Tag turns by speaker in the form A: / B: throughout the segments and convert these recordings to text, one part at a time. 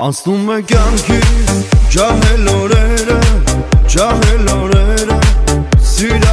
A: Անցնում է կյանքից ջահել օրերը, ջահել օրերը, սիրո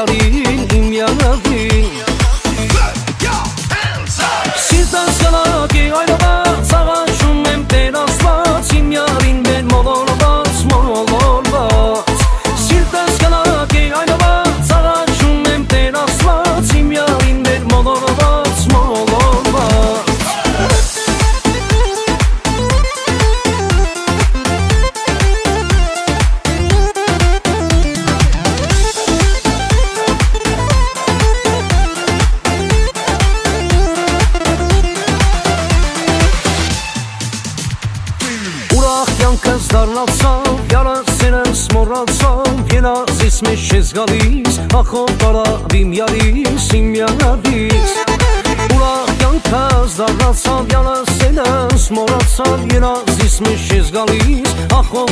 A: Yori Geçmişiz galiz, ah o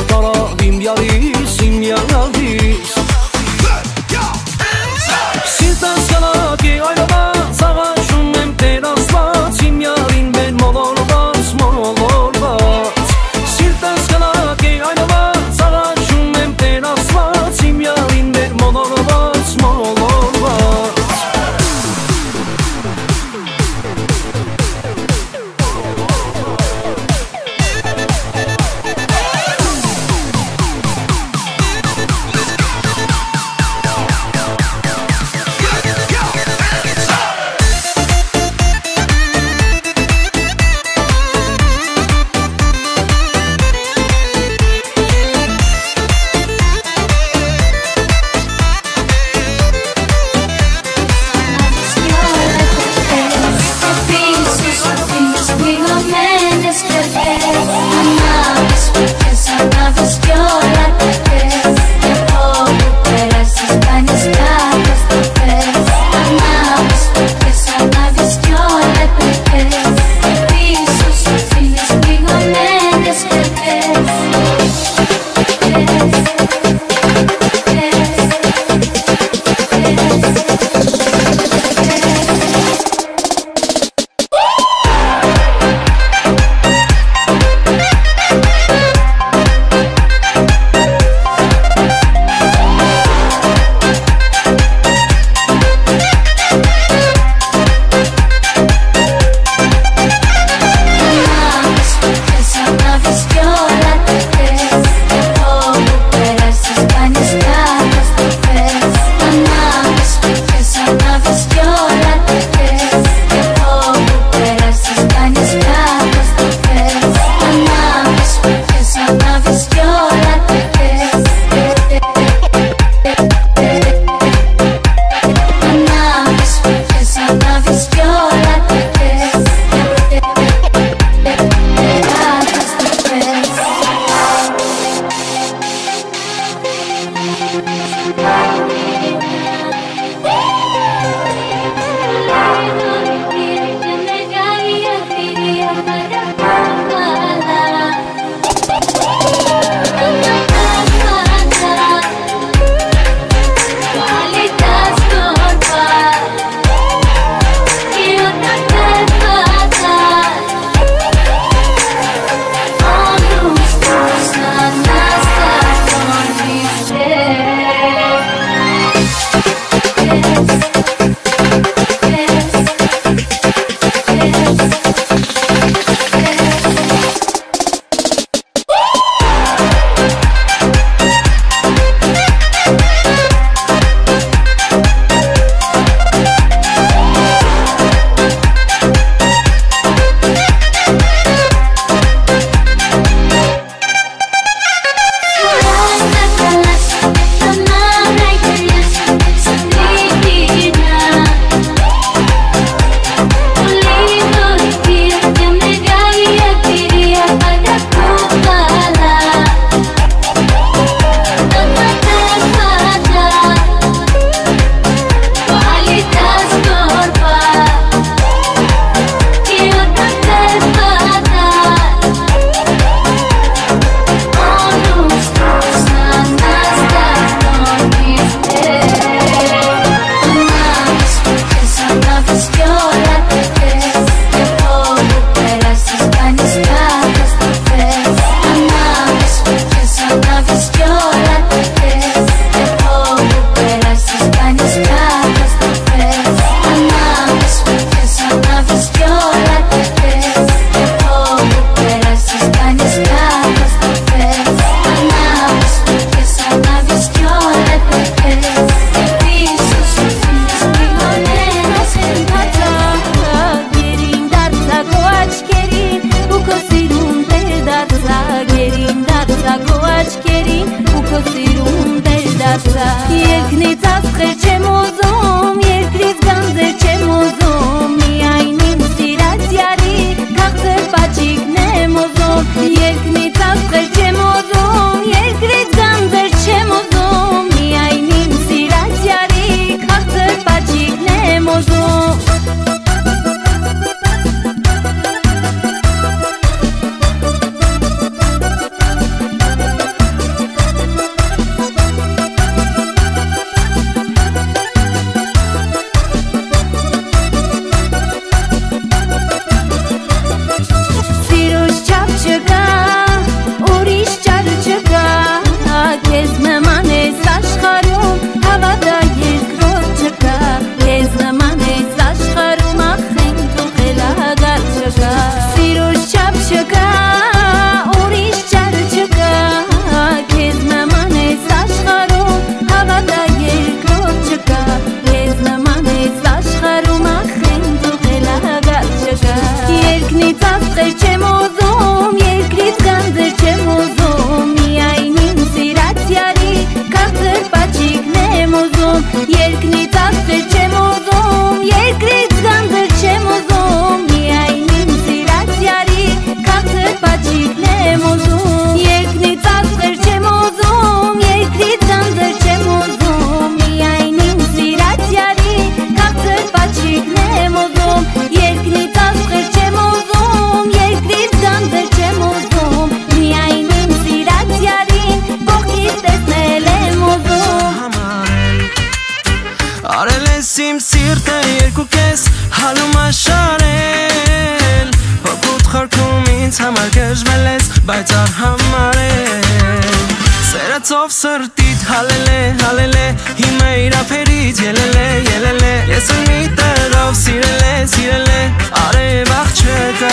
A: Սերացով սրտիտ հալել է, հալել է, հիմա իրապերից ելել է, ելել է Ես էլ մի տեղով սիրել է, սիրել է, արև աղջկա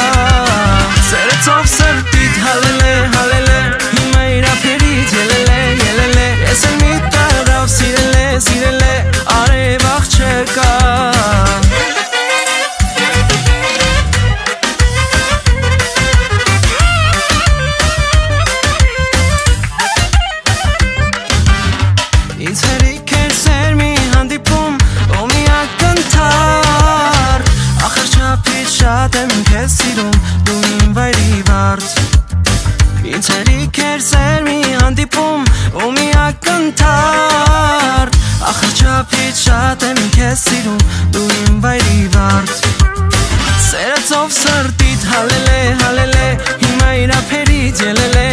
A: Սերացով սրտիտ հալել է, հալել է, հիմա իրապերից ելել է, ելել է Ես էլ մի տեղով սիրել է, սիրել է, արև աղջկա Ինձ Ինձ հերիք էր սեր մի հանդիպում ու մի ակնթար Ախր չապից շատ եմ քեզ սիրում դու իմ վայրի վարդ Սերացով սրտիտ հալել է, հալել է Հիմա իրապերից ելել է,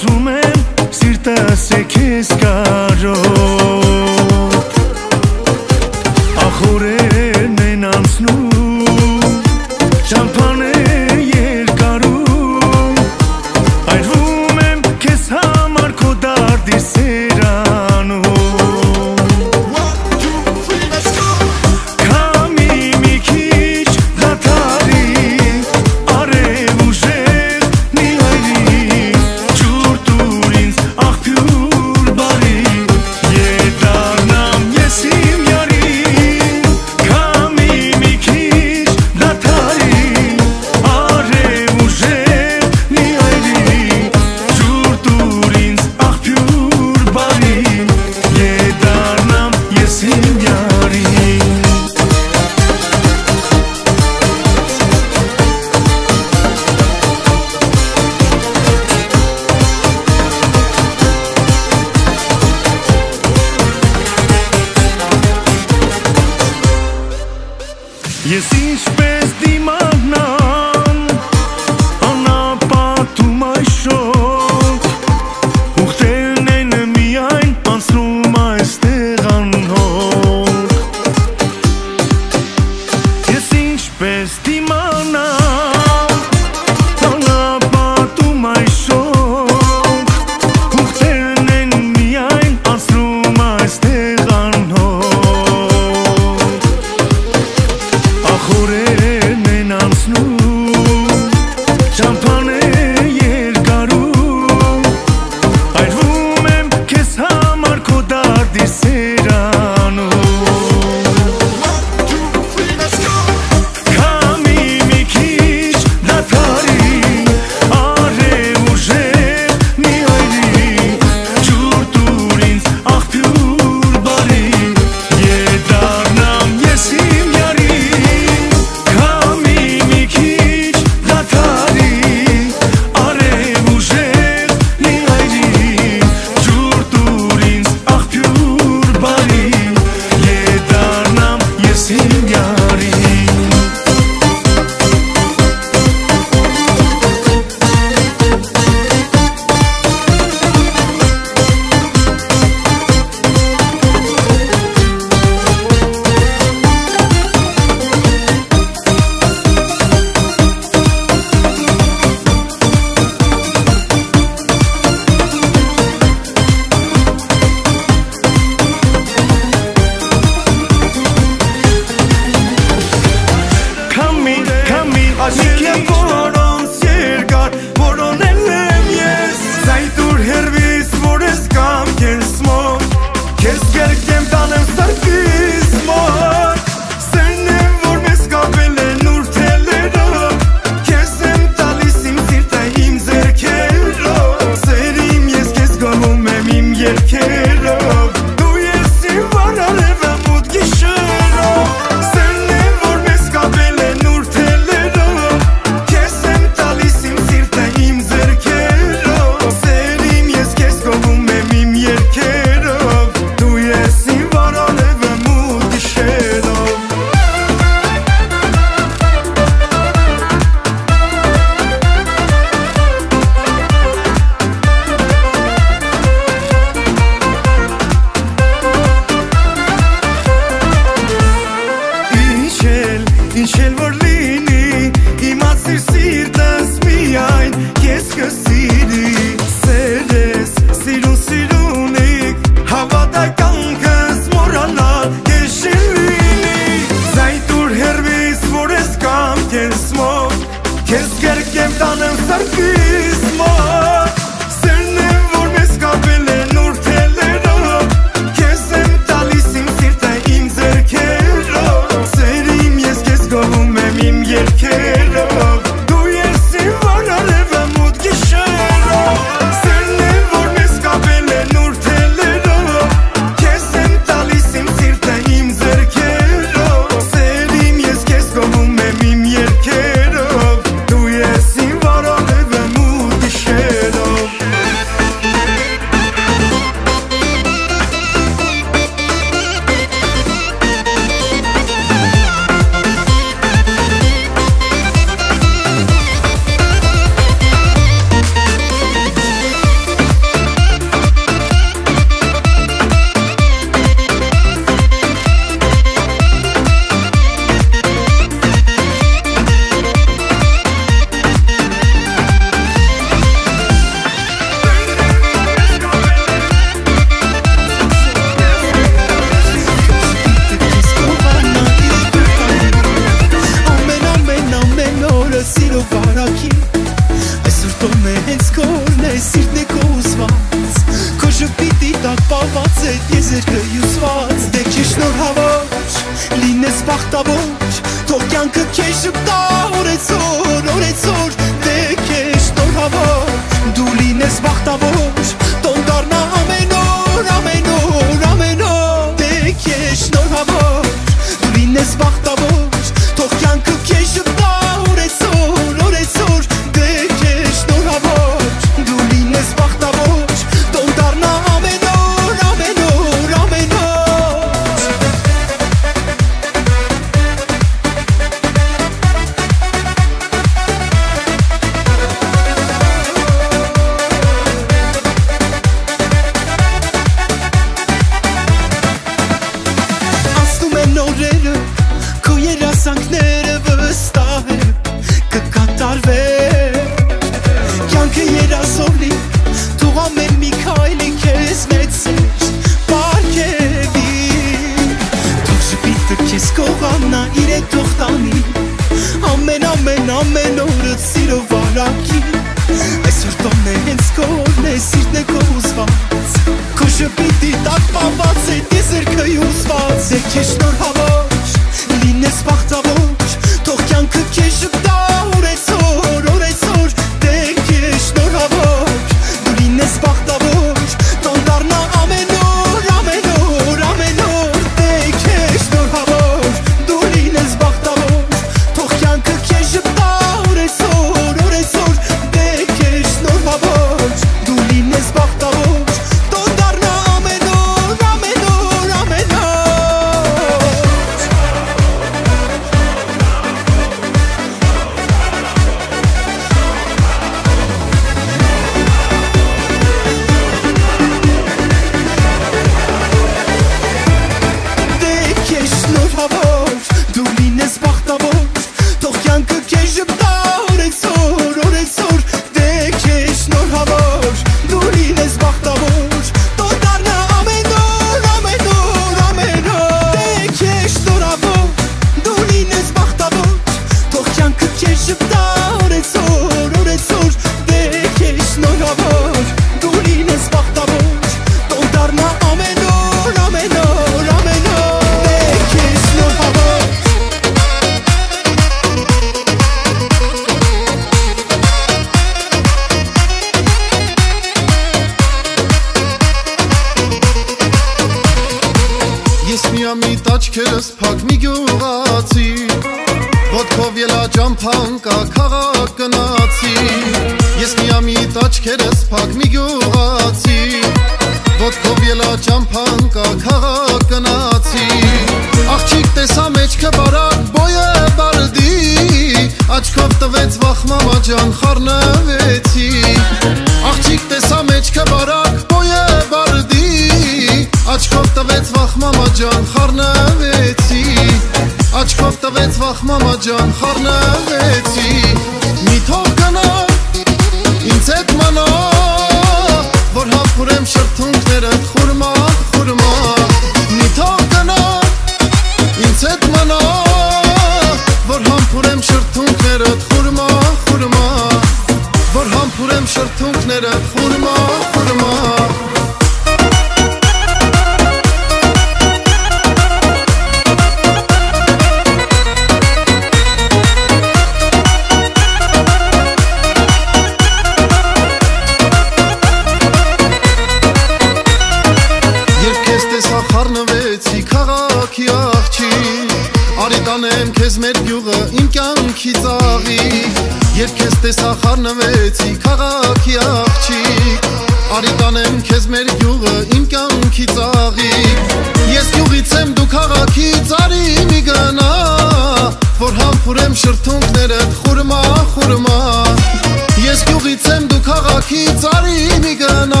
A: Գիտեմ դու քաղաքի ծարի մի
B: գնա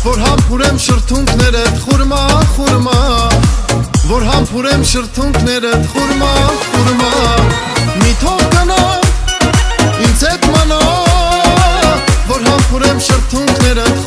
B: Որ համբուրեմ շրթունքներդ խուրմա խուրմա Որ
C: համբուրեմ շրթունքներդ խուրմա խուրմա
D: Մի թող
A: գնա ինձ հետ մանա Որ համբուրեմ շրթունքներդ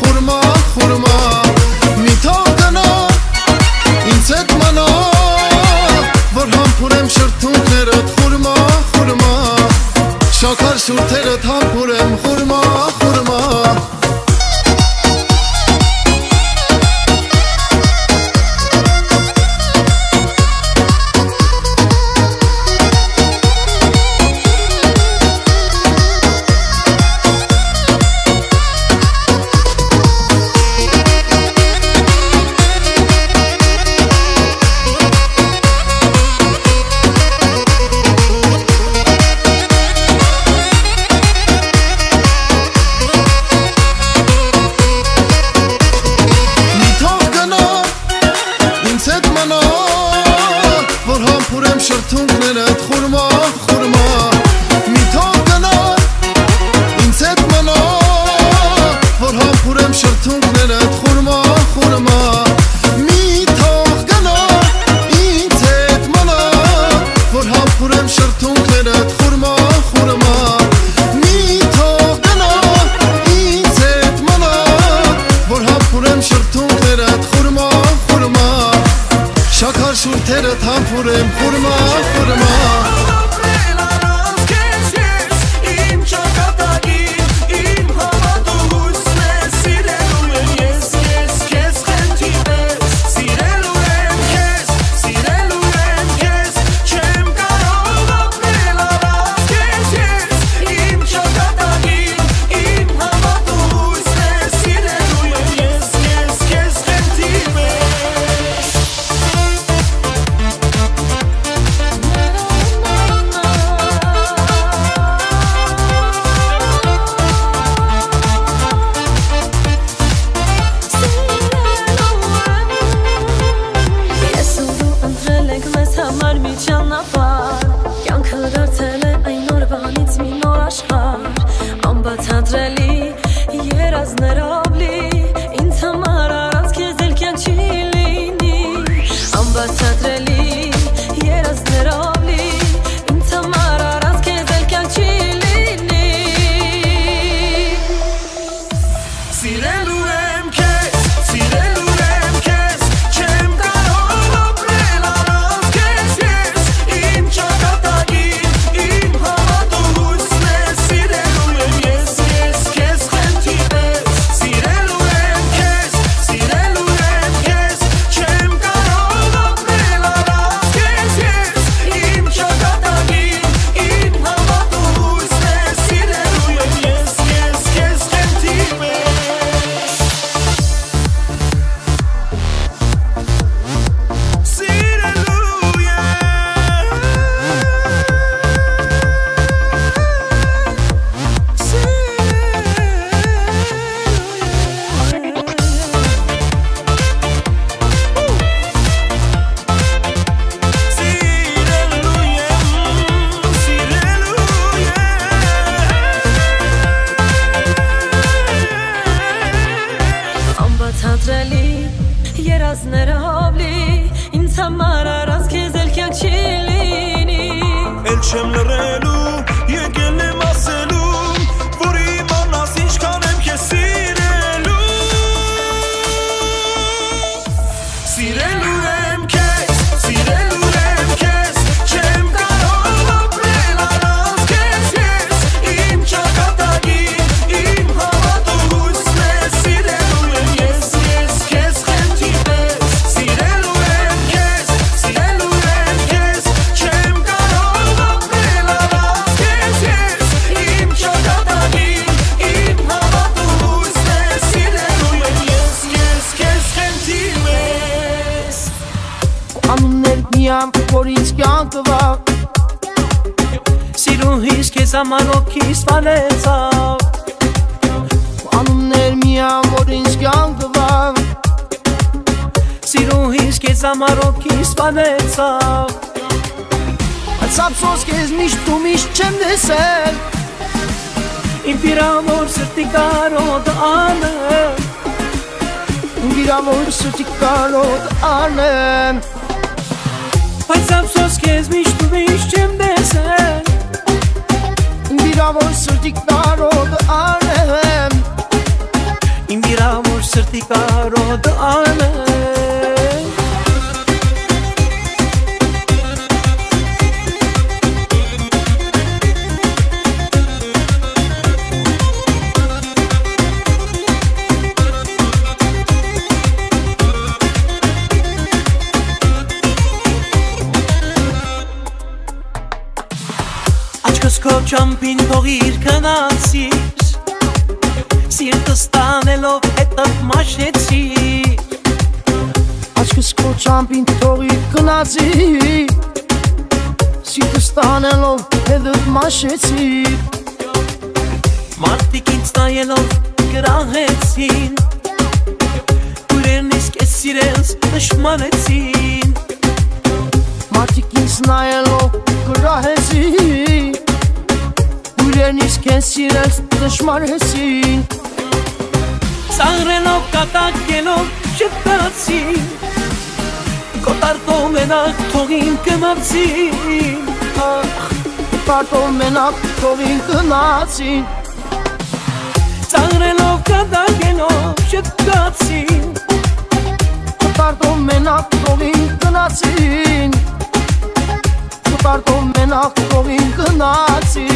D: Oh. ինձ նայելով գրահեսի Ուրենից կեն սիրել դժմար հեսին
A: Ծաղրենով կատակենով շպտացի Կոտարտով մենակ թողին կմացի
D: Ախ, կոտարտով մենակ թողին կնացի
A: Ծաղրելով կատակենով շպտացի
D: Կոտարտով մենակ թողին կնացին Պարտով
B: մենախ կողին կնացի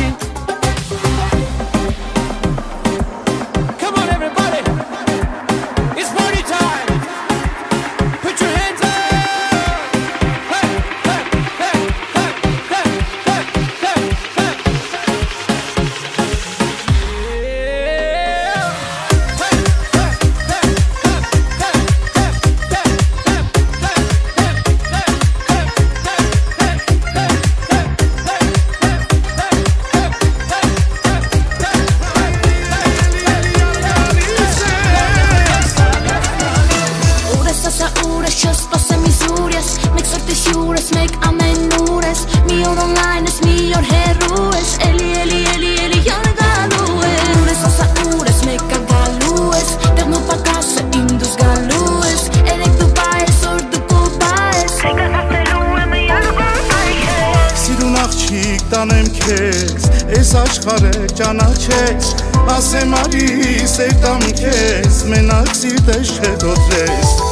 B: քեզ ասեմ արի սերտամ քեզ մենակ սիրտես չդոտրես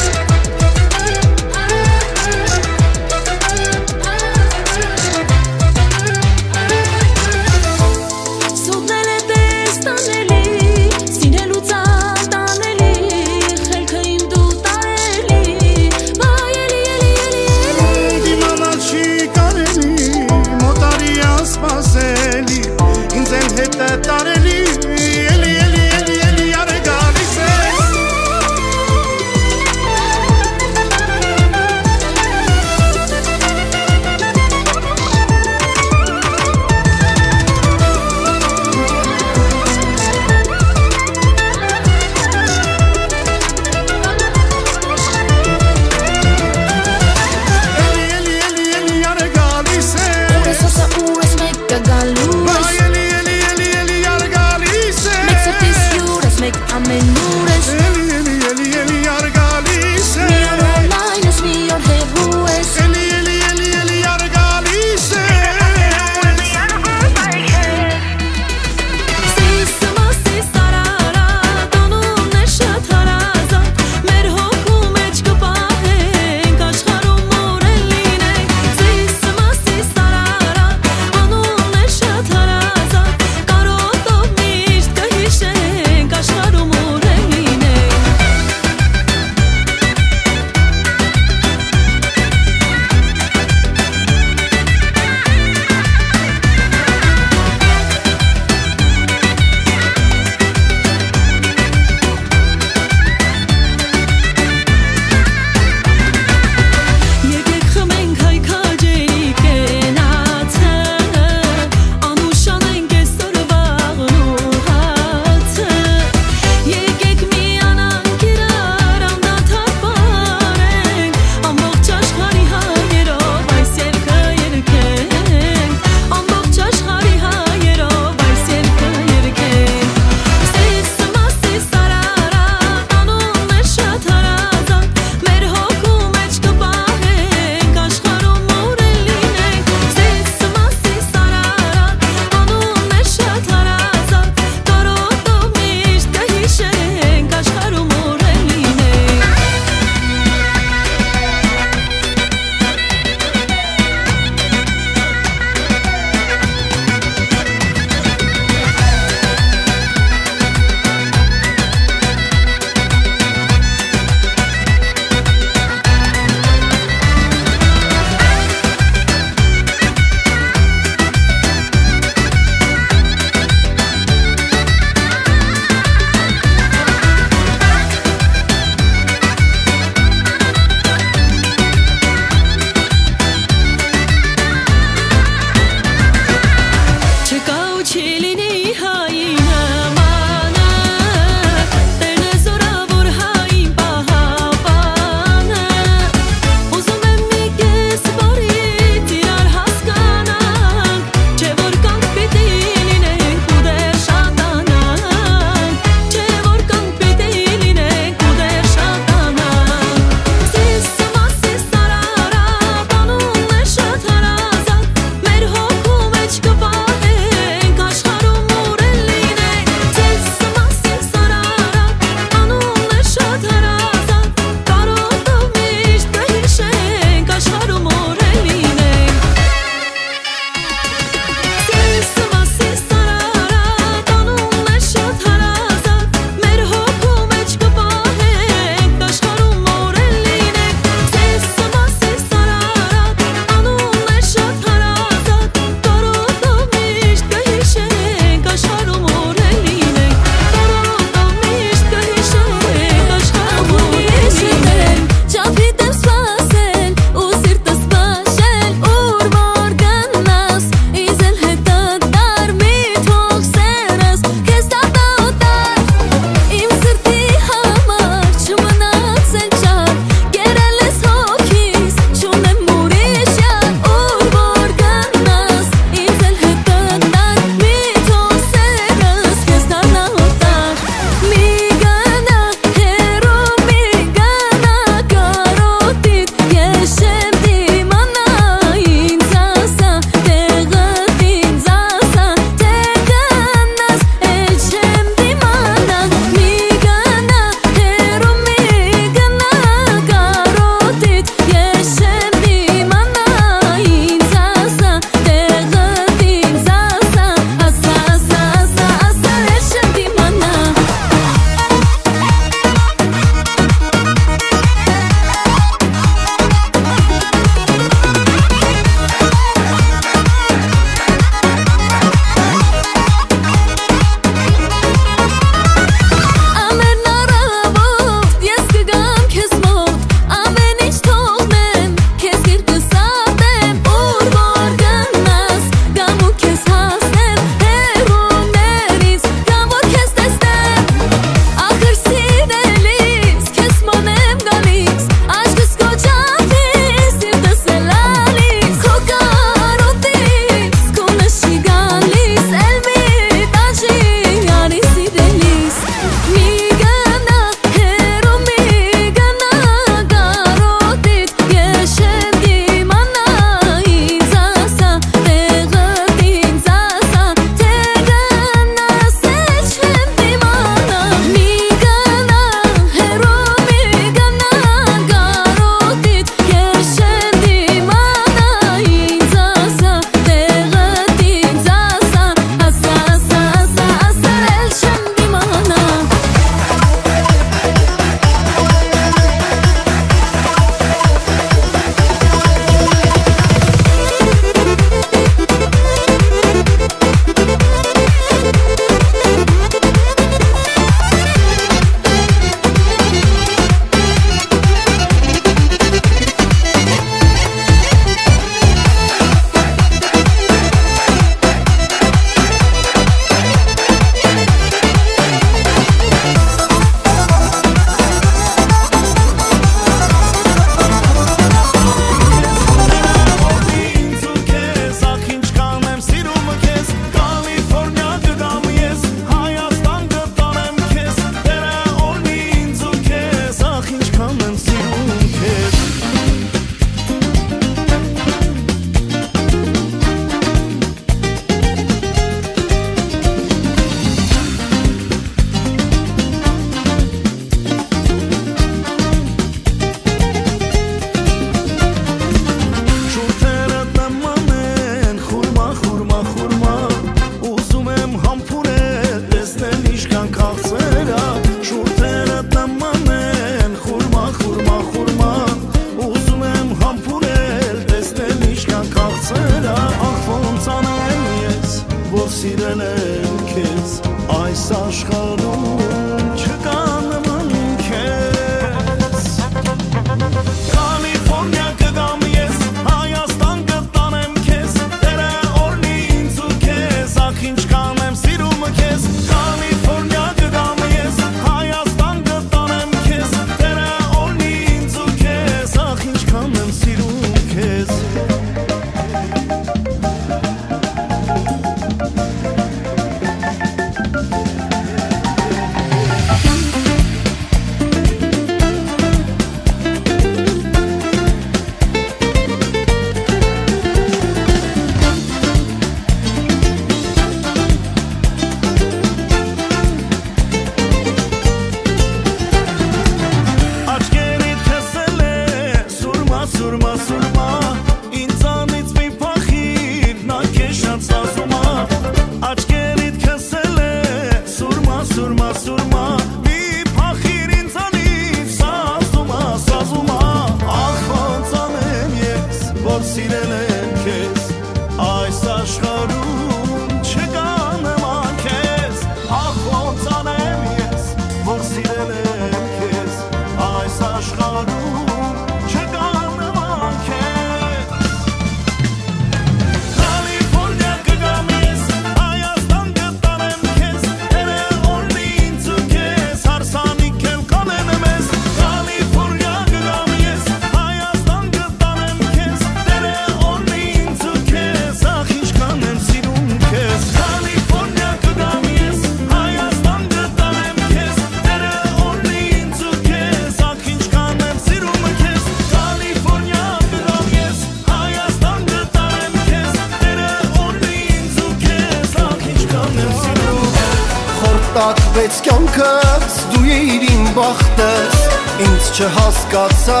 E: Խորտակվեց կյանքս, դու էիր իմ բախտս Ինձ չհասկացա,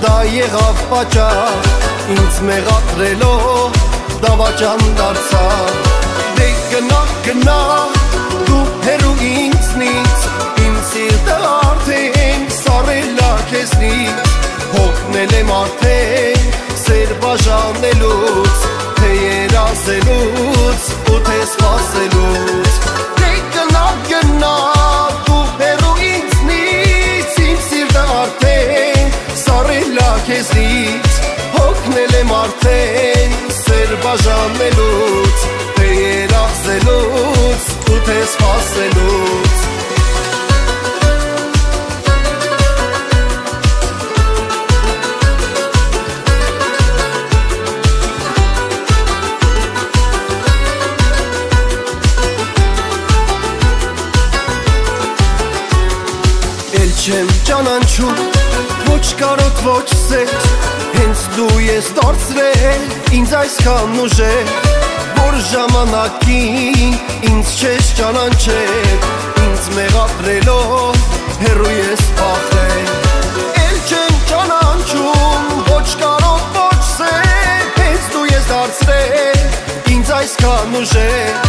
E: դա եղավ պատճառ Ինձ մեղադրելով, դավաճան դարձա Դե գնա, գնա, դու հերու ինձնից Իմ սիրտը արդեն սարելա քեզնից Հոգնել եմ արդեն սեր բաժանելուց Թե երազելուց ու թե սպասելուց գնա, գնա, դու հերու ինձնից Իմ սիրտը արդեն սարելա քեզնից Հոգնել եմ արդեն սեր բաժանելուց Թե երազելուց ու թե սպասելուց ճանաչում ոչ կարոտ ոչ սեր Հենց դու ես դարձրել ինձ այսքան ուժեր Որ ժամանակին ինձ չես ճանաչել Ինձ մեղադրելով հերու ես պախել Էլ չեմ ճանաչում ոչ կարոտ ոչ սեր Հենց դու ես դարձրել ինձ այսքան ուժեր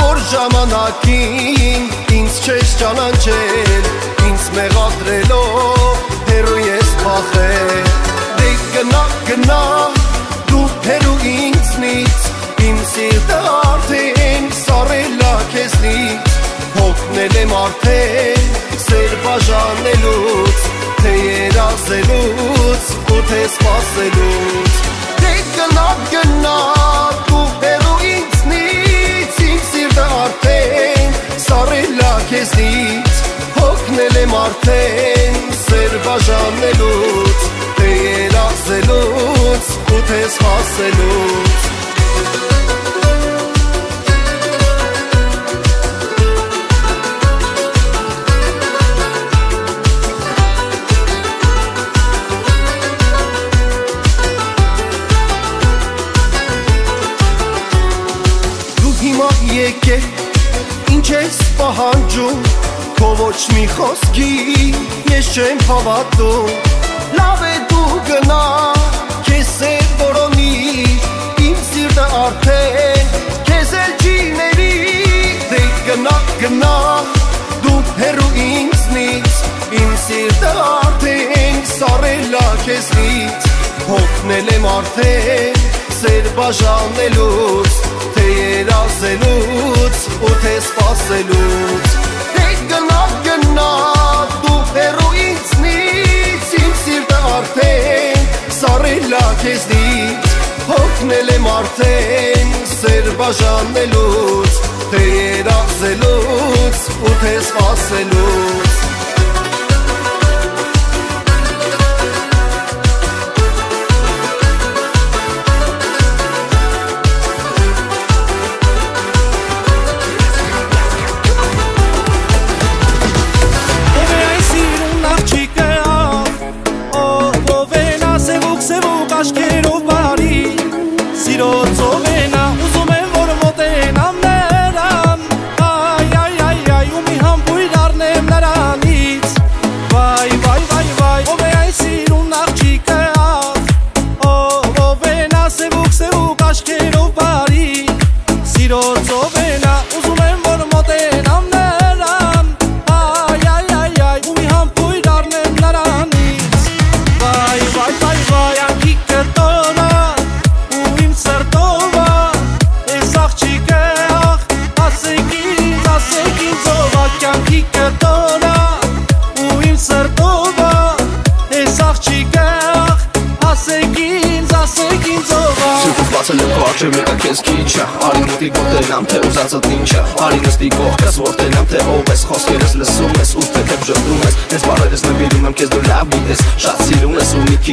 E: Որ ժամանակին ինձ չես ճանաչել մեղադրելով հերու ես պախել Դե գնա, գնա, դու հերու ինձնից Իմ սիրտը արդեն սարելա քեզնից Հոգնել եմ արդեն սեր բաժանելուց Թե երազելուց ու թե սպասելուց Դե գնա, գնա, դու հերու ինձնից Իմ սիրտը արդեն սարելա քեզնից Հոգնել եմ արդեն սեր բաժանելուց Թե երազելուց ու թե սպասելուց հիմա եկե ինչ ես պահանջում Քո ոչ մի խոսքի ես չեմ հավատում Լավ է դու գնա քեզ է որոնի Իմ սիրտը արդեն քեզ էլ չի ների Դե գնա գնա դու հերու ինձնից Իմ սիրտը արդեն սարելա քեզնից Հոգնել եմ արդեն սեր բաժանելուց Թե երազելուց ու թե սպասելուց գնա գնա դու հերու ինձնից Իմ սիրտը արդեն սարելա քեզնից Հոգնել եմ արդեն սեր բաժանելուց Թե երազելուց ու թե սպասելուց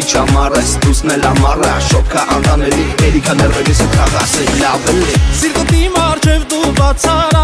F: ես
G: Դուսն էլ ամառը շոկա անտանելի Էլիքա ներվերիս ու քաղասը լավ էլի
F: Սիրտի մարջև դու բացարա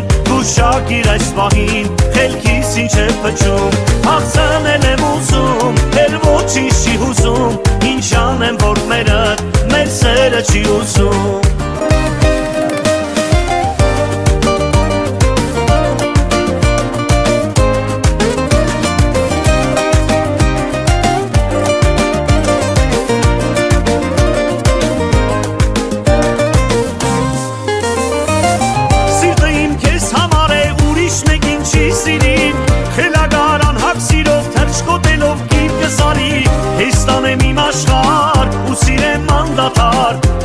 H: տնչում, գուշակիր այս պահին Հետքիս ինչ է պջում, մաղցանել եմ ուզում Էլ ոչինչ չի հուզում, ինչ անեմ որ մերըդ Մեր սերը չի ուզում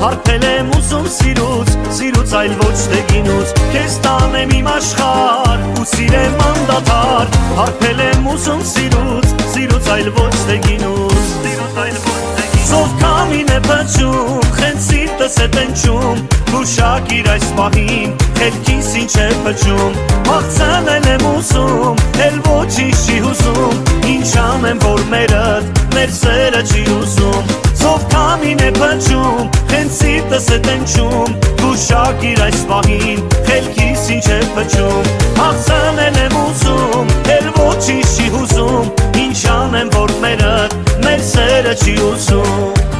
H: Հարբել եմ ուզում սիրուց, սիրուց այլ ոչ թե գինուց Քեզ տանեմ իմ աշխար ու սիրեմ անդադար Հարբել եմ ուզում սիրուց, սիրուց այլ ոչ թե գինուց ոչ Սով կամին է պջում, խենց սիրտս է տնչում Գուշակիր այս պահին, հետքիս ինչ է պջում Մաղցանել եմ ուզում, էլ ոչինչ չի հուզում Ինչ անեմ որ մերըդ, մեր սերը չի ուզում Սով կամին է պջում, խենց սիրտս է տնչում Գուշակիր այս պահին, հետքիս ինչ է պջում Մաղցանել եմ ուզում, էլ ոչինչ չի հուզում Ինչ անեմ որ մերըդ, մեր սերը չի ուզում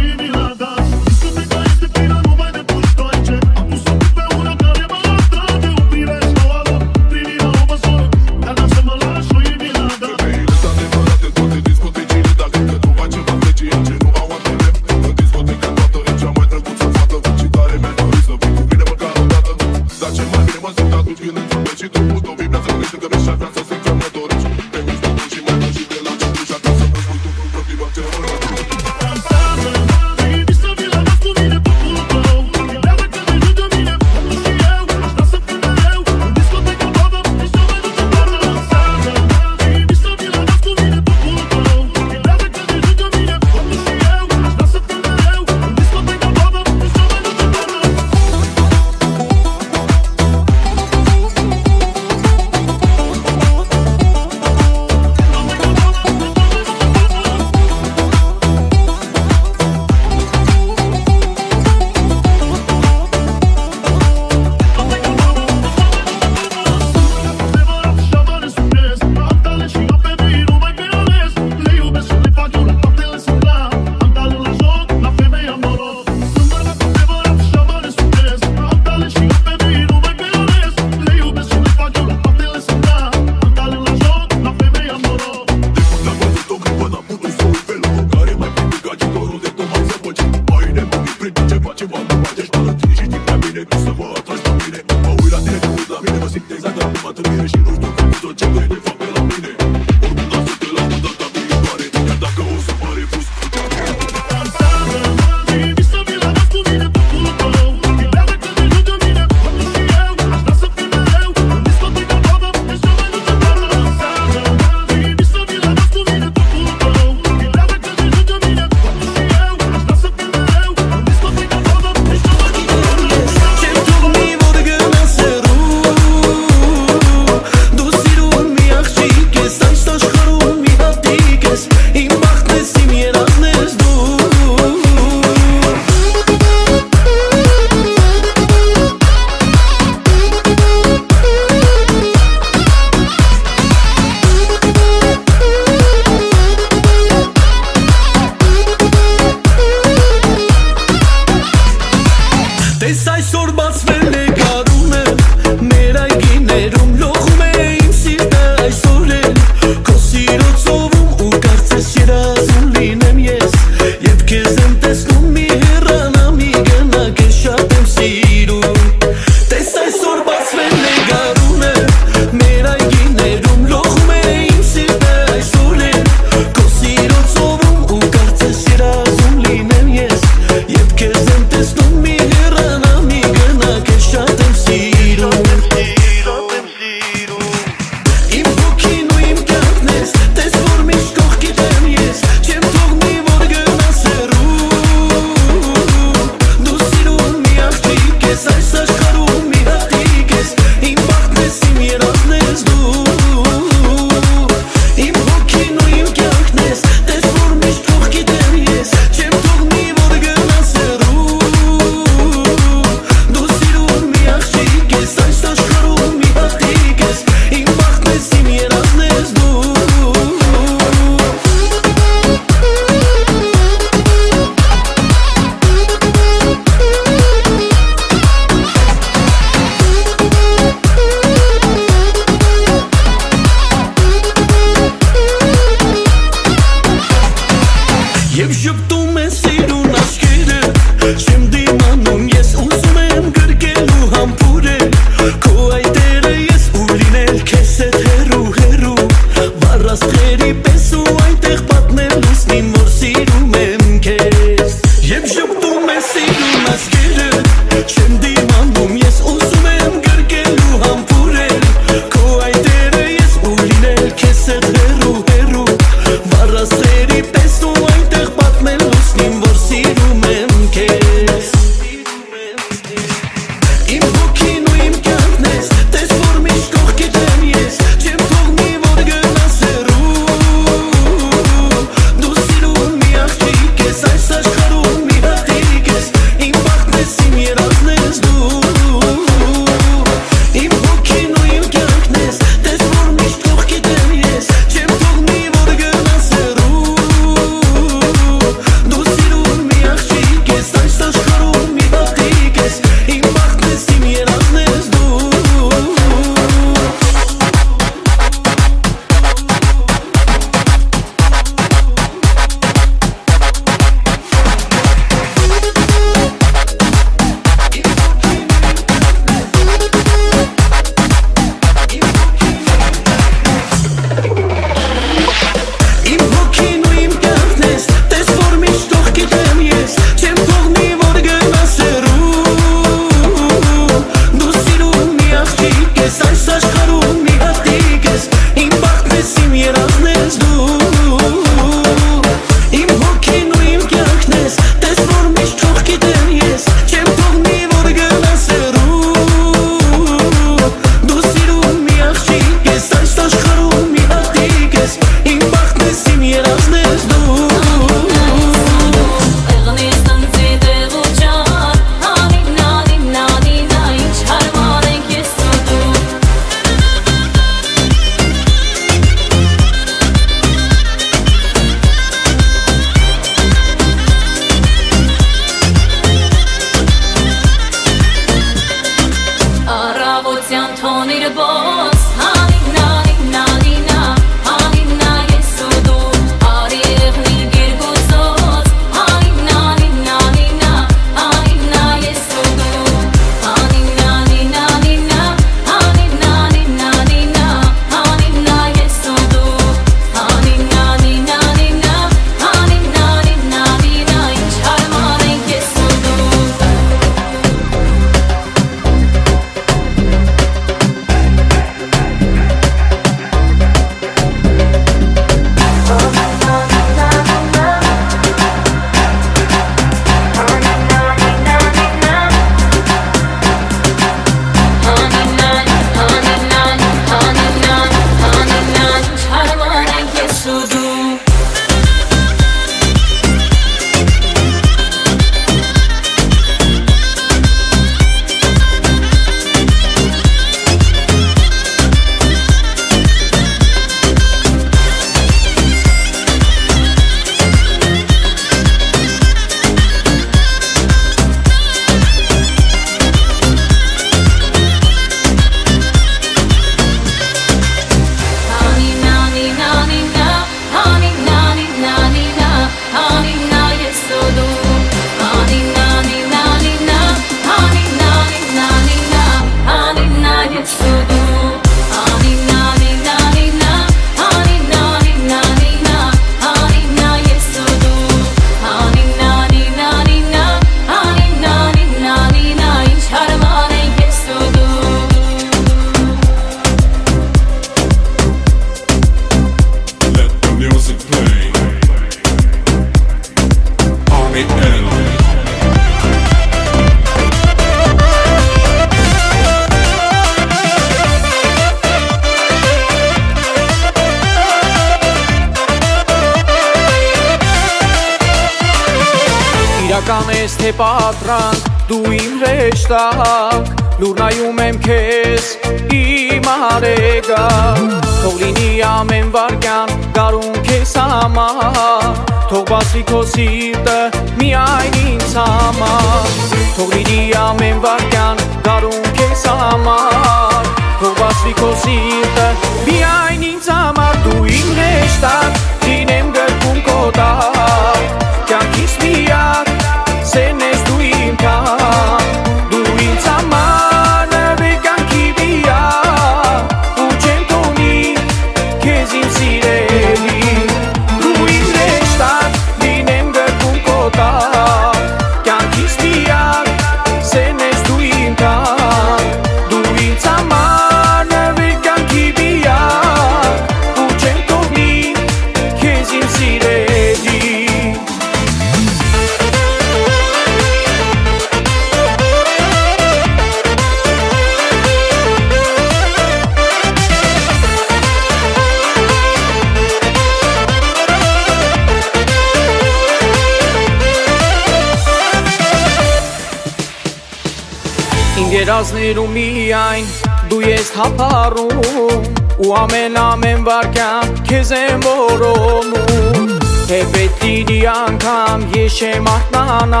I: անգամ ես չեմ արթնանա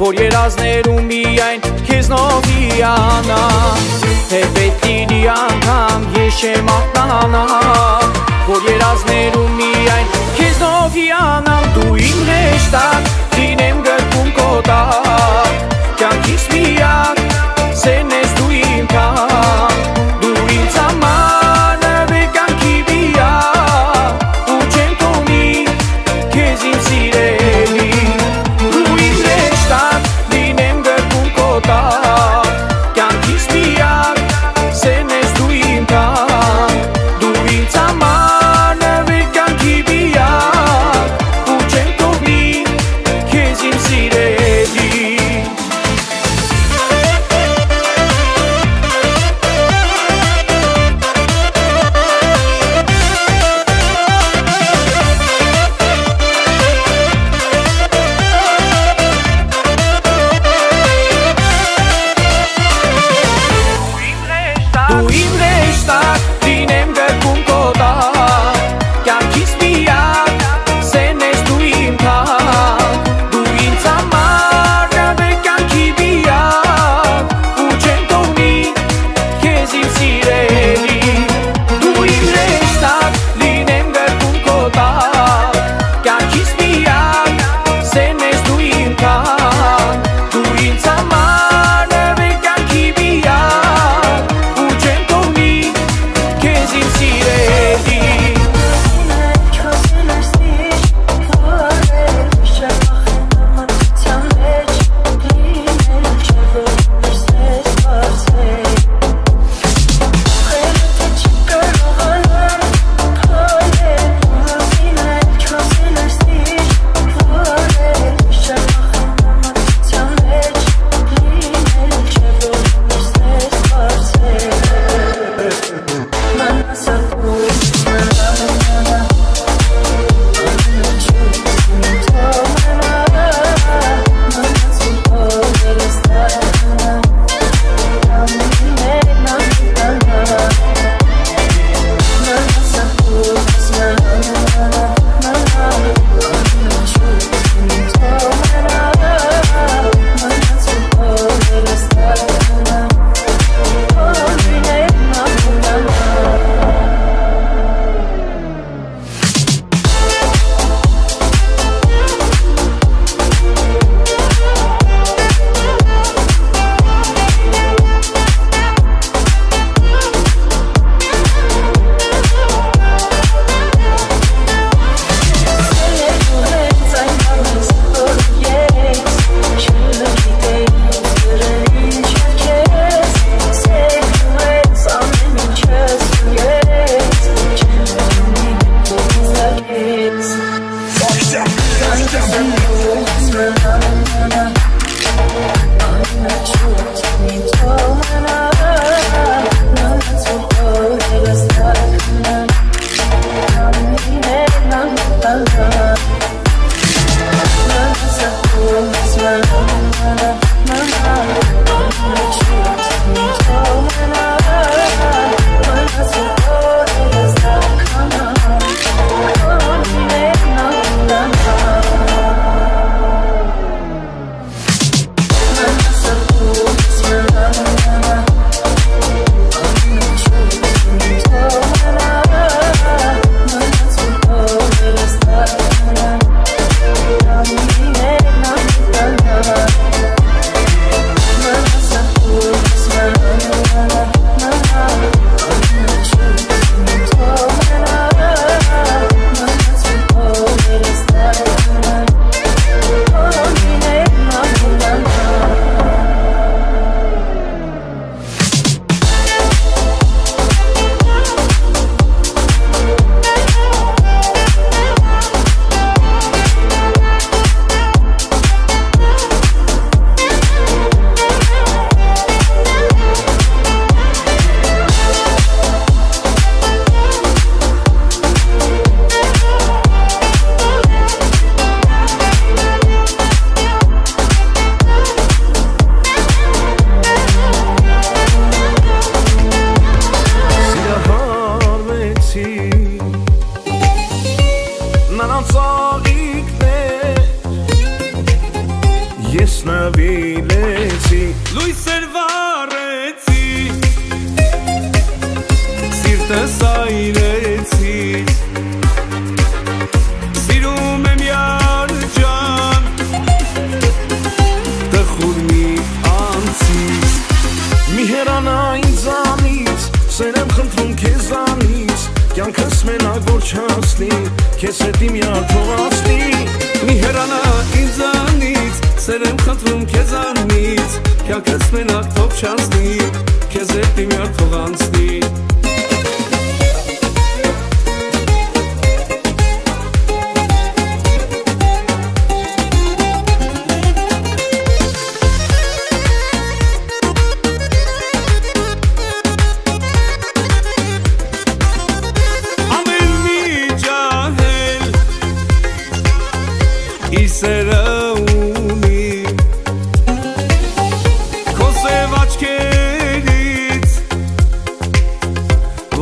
I: Որ երազներում միայն քեզնով հիանա Թե պետքին անգամ ես չեմ արթնանա Որ երազներում միայն քեզնով հիանամ Դու իմ հեշտակ, դին եմ գրկում կոտակ Կյանքիս միակ, սեն ես դու իմ կամ Դու ինձ համար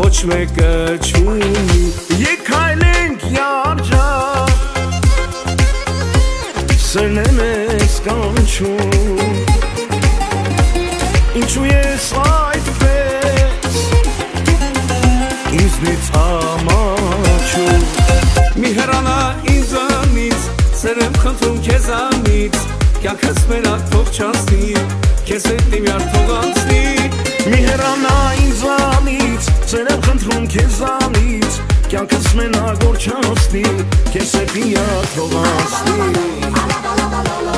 J: ոչ մեկը չունի
K: Եկ հայլենք յարջախ Սրնեմ ես կանչում Ինչու ես այդպես Ինձնից
J: համաչում
K: Մի հերանա ինձանից Սրեմ խնդրում քեզանից Կյանքս մենակ թող
J: չանցնի Քեզ հետ իմ յար թող անցնի
K: կյանքս մենակ որ չանոցնի, կես է պիա թող անցնի։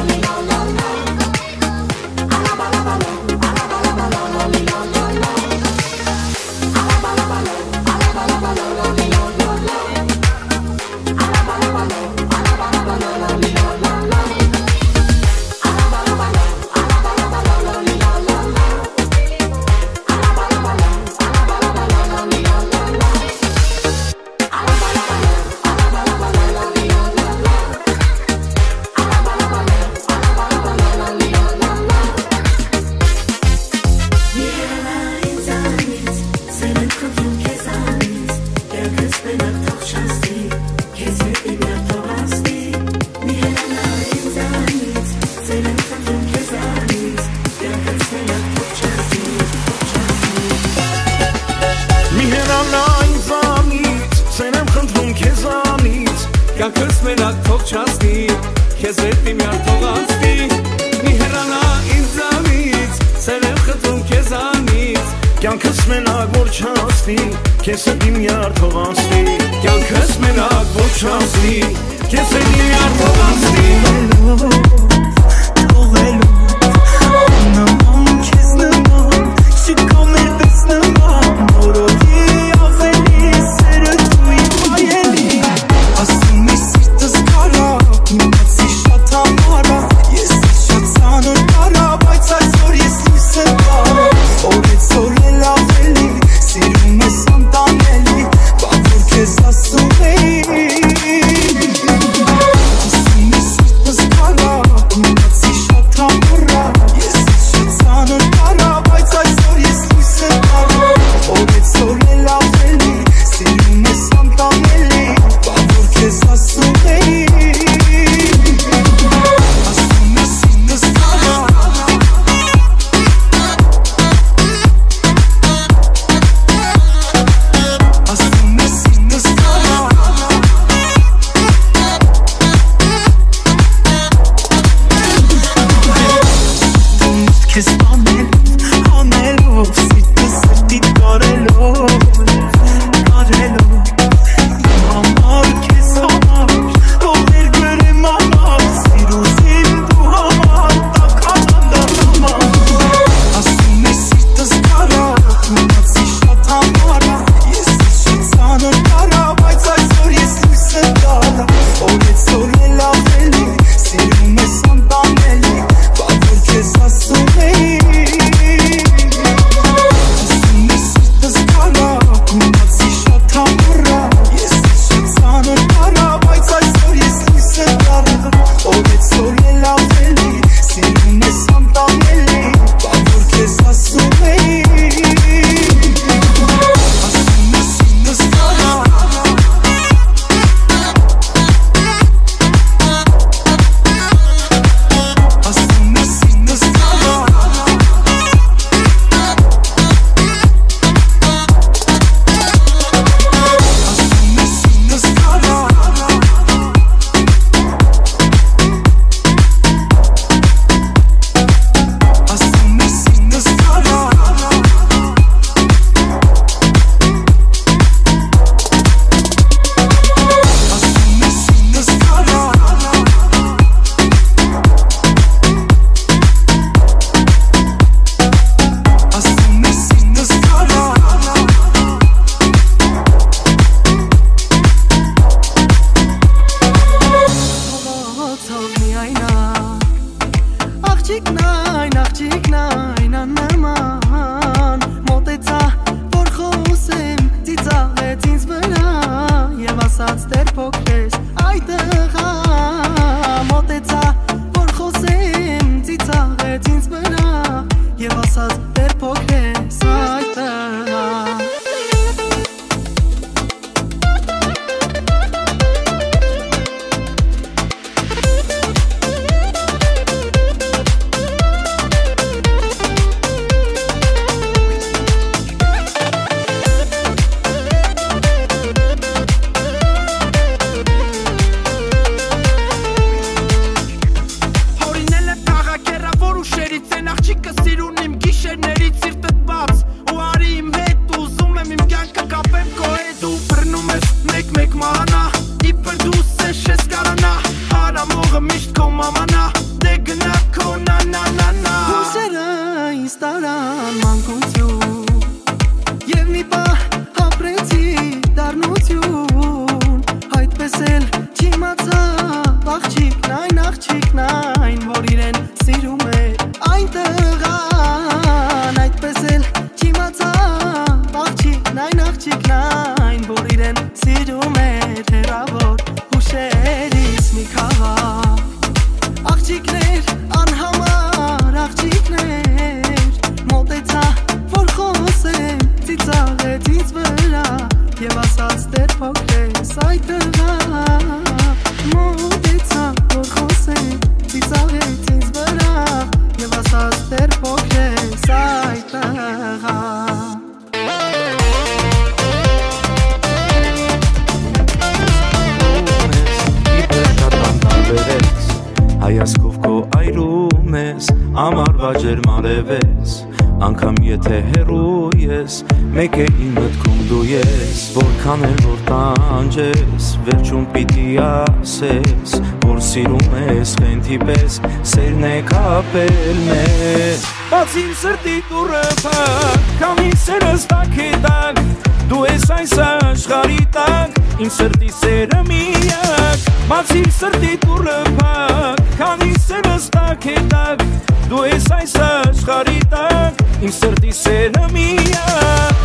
L: մեկ է իմ մտքում դու ես Որքան էլ որ տանջես Վերջում պիտի ասես Որ սիրում ես խենթի պես Սերն է կապել մեզ
M: Բացին սրտի դուրը փակ Քանի սերս տակ է տակ Դու ես այս աշխարի տակ Իմ սրտի սերը միակ Բացին սրտի դուրը փակ Քանի սերս տակ է տակ Դու ես այս աշխարի տակ Իմ սրտի սերը միակ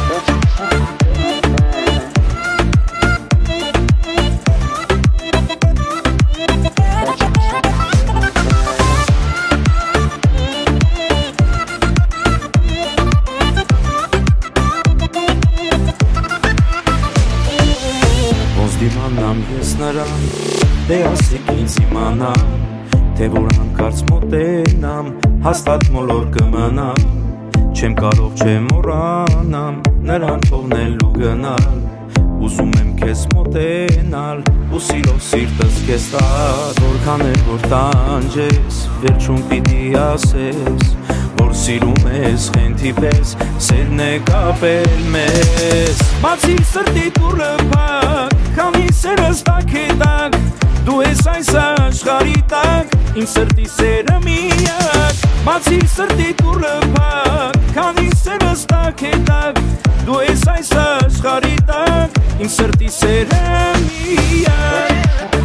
L: դե ասեք ինձ իմանամ, թե որ հանկարծ մոտենամ, հաստատ մոլոր կմնամ, չեմ կարող չեմ որանամ, նրան թողնելու գնալ, ուզում եմ քեզ մոտենալ, ու սիրո սիրտս քեզ տալ, որքան էլ որ տանջես, վերջում պիտի ասես, որ սիրում ես խենթի պես սերն է կապել մեզ
M: բացի սրտի դուրը փակ քանի սերս տակ է տակ Դու ես այս աշխարի տակ, իմ սրտի սերը միակ Բացի սրտի դուրը պակ, քանի սերը ստակ հետակ Դու ես այս աշխարի տակ, իմ սրտի սերը միակ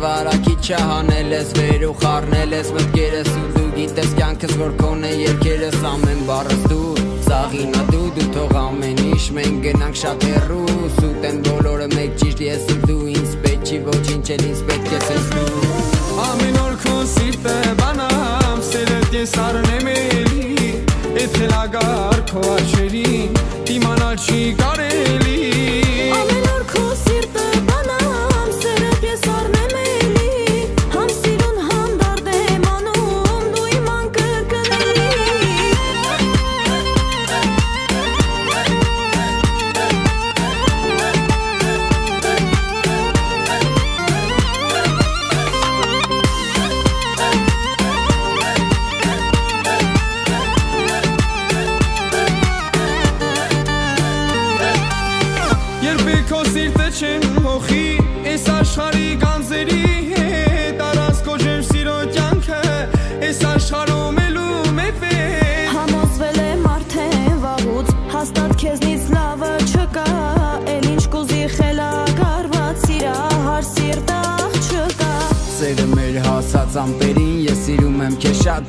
N: շպիտը վարակիչա Հանել ես վեր ու խառնել ես մտքերս ու դու գիտես կյանքս որ քոն է երկերս ամեն բառս դու Սաղինա դու դու թող ամեն ինչ մենք գնանք շատ հեռու Սուտ են բոլորը մեկ ճիշտ ես ու դու ինձ պետք չի ոչինչ էլ ինձ պետք է սենց դու
O: Ամեն օր քո սիրտը բանամ Սերդ ես արնեմ էլի Էդ հելագար քո աչերին Իմանալ չի կարելի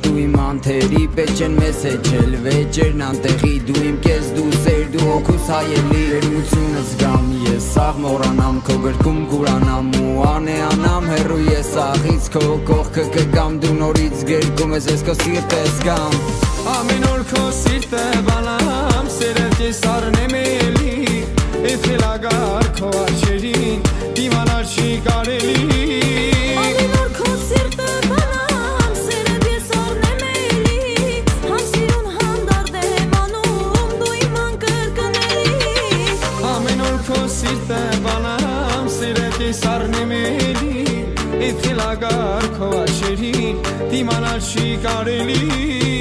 J: դու իմ
N: անթերի պետք են մեզ հեչել վեճերն անտեղի դու իմ կես դու սեր դու օքուս հայելի երմությունը զգամ ես սաղ մորանամ քո գրկում գուրանամ ու անեանամ հերու ես աղից քո կողքը կգամ դու նորից գերկում ես ես քո սիրտը զգամ
O: ամեն օր քո սիրտը բանամ սերդ ես
J: արնեմ էլի
O: Եթե լագար քո աչերին դիմանար չի կարելի
J: Ագար քո
O: աչերին դիմանալ չի կարելի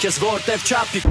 J: Ջանք ես
H: որտև չափի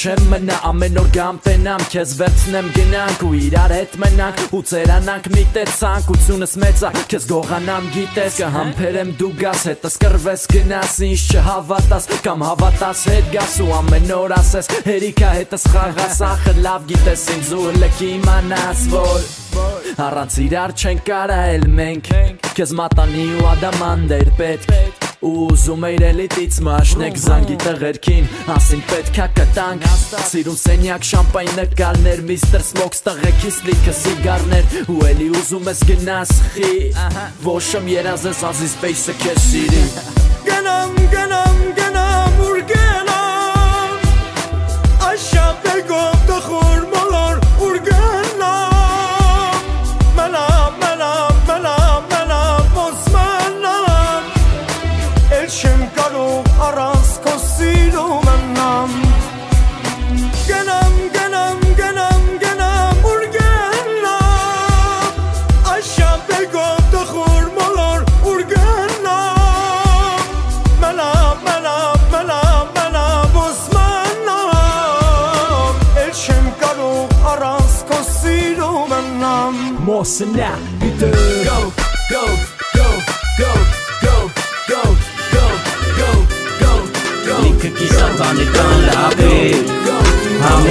P: չեմ մնա ամեն օր գամ տենամ քեզ վերցնեմ գնանք ու իրար հետ մնանք ու ծերանանք մի տեսանք ուցունս մեծա քեզ գողանամ գիտես կհամբերեմ դու գաս հետս կրվես գնաս ինձ չհավատաս կամ հավատաս հետ գաս ու ամեն օր ասես հերիքա հետս խաղաս ախը լավ գիտես ինձ ու լքի իմանաս որ Առանց իրար չեն կարա էլ մենք Քեզ մատանի ու ադամանդ էր պետք Ուզում էիր էլիտից մաշնեք զանգի տղերքին Ասին պետքա կտանք Սիրուն սենյակ շամպայն նկալներ Միստր Սմոքս տղեկիս լիքը սիգարներ Ու էլի ուզում ես գնաս խի Ոշմ երազ ես ազի սպեյսը կեզ սիրի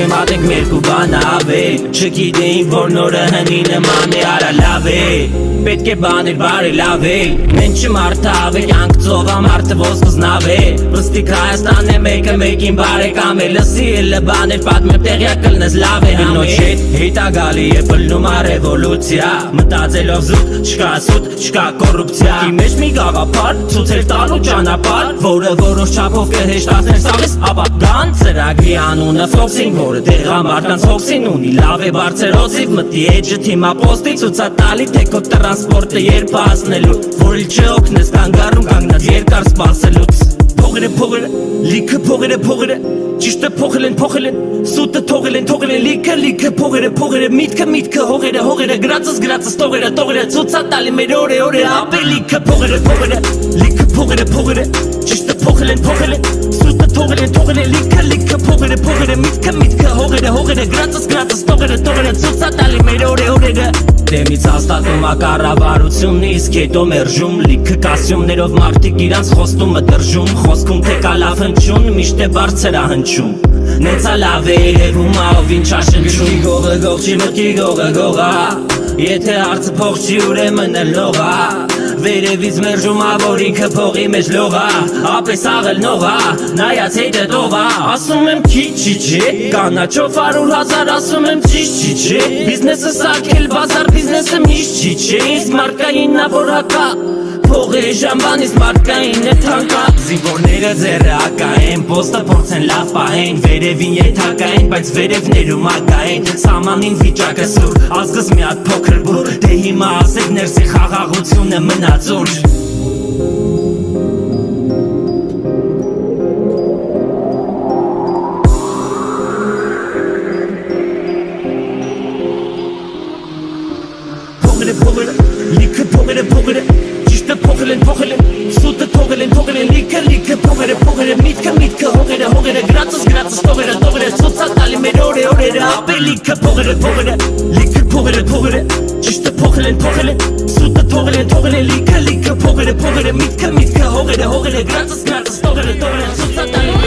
Q: Համեմատենք մեր կուբան ավ է Չգիտեին որ նորը հնի նման է արա լավ է Պետք է բաներ բարի լավ է Մենք չմարդավ է կյանք ծովա մարդը ոսկս նավ է Պստիկ Հայաստան է մեկը մեկին բարեկամ է Լսի էլը բաներ պատմեմ տեղյա կլնես լավ է Հնոջ հետ հետա գալի է պլնում ա ռևոլուցիա Մտածելով զուտ չկա սուտ չկա կորուպցիա Ի մեջ մի գաղափար ցուցել տալու ճանապարհ Որը որոշ չափով կհեշտացներ սավես ապա գան ծրագրի անունը Fox-ին որը դեղամարդկանց հոգսին ունի լավ է բարձրոցիվ մտի էջը թիմա պոստի ցուցա տալի թե քո տրանսպորտը երբ հասնելու որ իլ չօգնես կանգառում կանգնած երկար սպասելուց փողերը փողերը լիքը փողերը փողերը ճիշտը փողել են փողել են սուտը թողել են թողել են լիքը լիքը փողերը փողերը միտքը միտքը հողերը հողերը գրածս գրածս տողերը տողերը ցուցա տալի մեր օրը օրը ապե լիքը փողերը փողերը լիքը փողերը փողերը ճիշտը փողել են փողել են սուտը թողել են լիքը լիքը փողերը փողերը միտքը միտքը հողերը հողերը գրածս գրածս տողերը տողերը ցուցա տալի մեր օրը օրը Դեմից հաստատում ա կառավարությունն իսկ հետո մերժում լիքը կասյումներով մարդիկ իրանց խոստումը դրժում խոսքում թե կա լավ հնչյուն միշտ է բարձր հնչում Նեցա լավ է երևում ով ինչ ա շնչում Գողը գող չի մտքի գողը գողա Եթե հարցը փող չի ուրեմն լողա Վերևից մերժում ա որ ինքը փողի մեջ լողա Ապես աղել նողա նայած հետը տովա Ասում եմ քիչ չի չէ կանաչով արուր հազար ասում եմ ճիշտ չի չէ Բիզնեսը սարքել բազար բիզնեսը միշտ չի չէ Իսկ մարկային նա որ հակա Փողի ժամանից մարկային է թանկա Զինվորները ձերը ակա են Պոստը փորձեն լավ պահեն Վերևին եթակա են Բայց վերևներում ակա են Սամանին վիճակը սուր Ազգս մի հատ փոքր բուր Դե հիմա ասեք ներսի խաղաղությունը մնաց ուր Փողերը փողերը փողերը միտքը միտքը հողերը հողերը գրածս գրածս տողերը տողերը ցուցա տալի մեր օրը օրերը ապե լիքը փողերը փողերը լիքը փողերը փողերը ճիշտը փողել են փողել են սուտը թողել են թողել են լիքը լիքը փողերը փողերը միտքը միտքը հողերը հողերը գրածս գրածս տողերը տողերը ցուցա տալի